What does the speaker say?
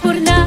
por nada.